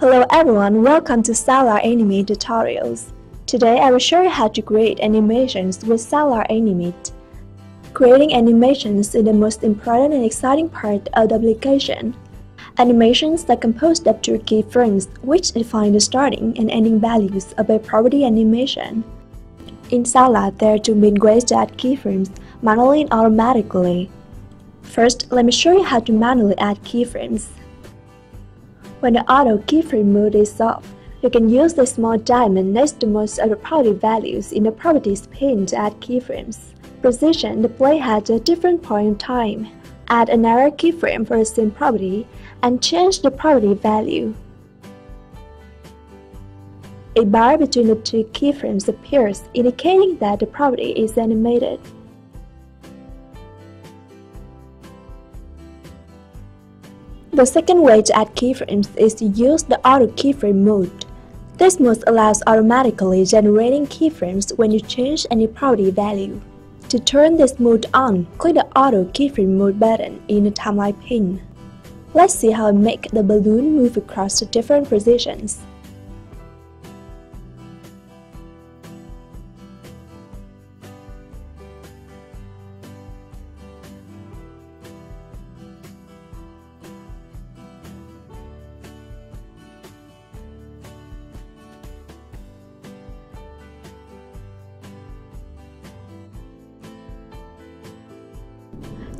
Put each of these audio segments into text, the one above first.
Hello everyone, welcome to Saola Animate Tutorials. Today I will show you how to create animations with Saola Animate. Creating animations is the most important and exciting part of the application. Animations are composed of two keyframes which define the starting and ending values of a property animation. In Saola, there are two main ways to add keyframes, manually and automatically. First, let me show you how to manually add keyframes. When the auto keyframe mode is off, you can use the small diamond next to most of the property values in the properties pane to add keyframes. Position the playhead at a different point in time. Add another keyframe for the same property and change the property value. A bar between the two keyframes appears, indicating that the property is animated. The second way to add keyframes is to use the auto keyframe mode. This mode allows automatically generating keyframes when you change any property value. To turn this mode on, click the Auto Keyframe Mode button in the timeline pane. Let's see how I make the balloon move across the different positions.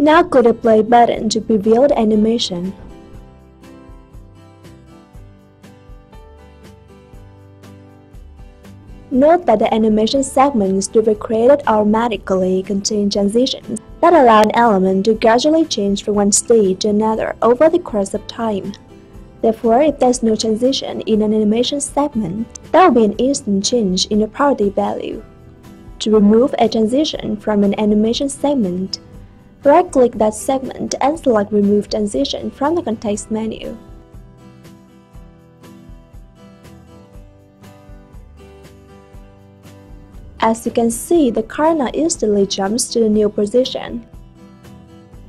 Now click the play button to preview the animation. Note that the animation segments to be created automatically contain transitions that allow an element to gradually change from one state to another over the course of time. Therefore, if there's no transition in an animation segment, there will be an instant change in the property value. To remove a transition from an animation segment, Right-click that segment and select Remove Transition from the context menu. As you can see, the car now instantly jumps to the new position.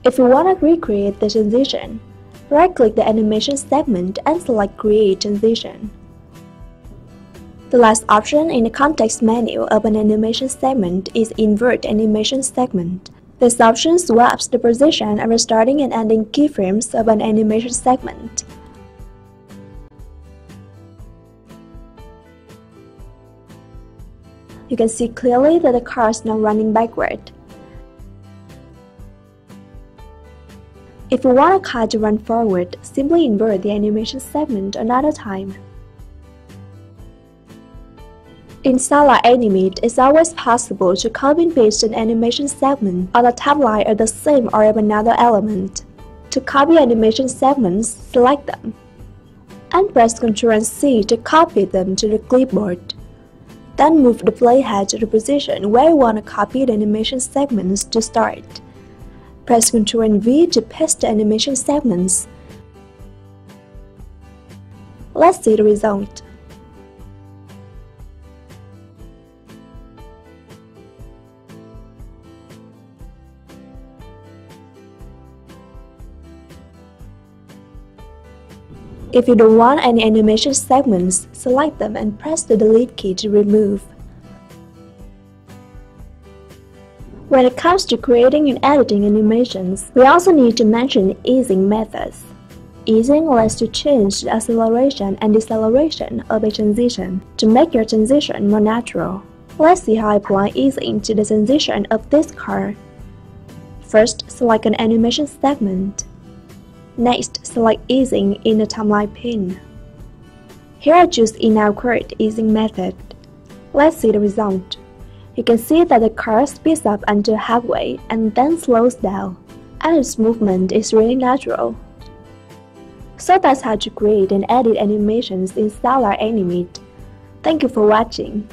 If you want to recreate the transition, right-click the animation segment and select Create Transition. The last option in the context menu of an animation segment is Invert Animation Segment. This option swaps the position of starting and ending keyframes of an animation segment. You can see clearly that the car is now running backward. If you want a car to run forward, simply invert the animation segment another time. In Saola Animate, it's always possible to copy and paste an animation segment on the timeline of the same or another element. To copy animation segments, select them, and press Ctrl and C to copy them to the clipboard. Then move the playhead to the position where you want to copy the animation segments to start. Press Ctrl and V to paste the animation segments. Let's see the result. If you don't want any animation segments, select them and press the delete key to remove. When it comes to creating and editing animations, we also need to mention easing methods. Easing lets you change the acceleration and deceleration of a transition to make your transition more natural. Let's see how I apply easing to the transition of this car. First, select an animation segment. Next, select Easing in the timeline pane. Here I choose Inaccurate Easing method. Let's see the result. You can see that the car speeds up until halfway and then slows down, and its movement is really natural. So that's how to create and edit animations in Saola Animate. Thank you for watching.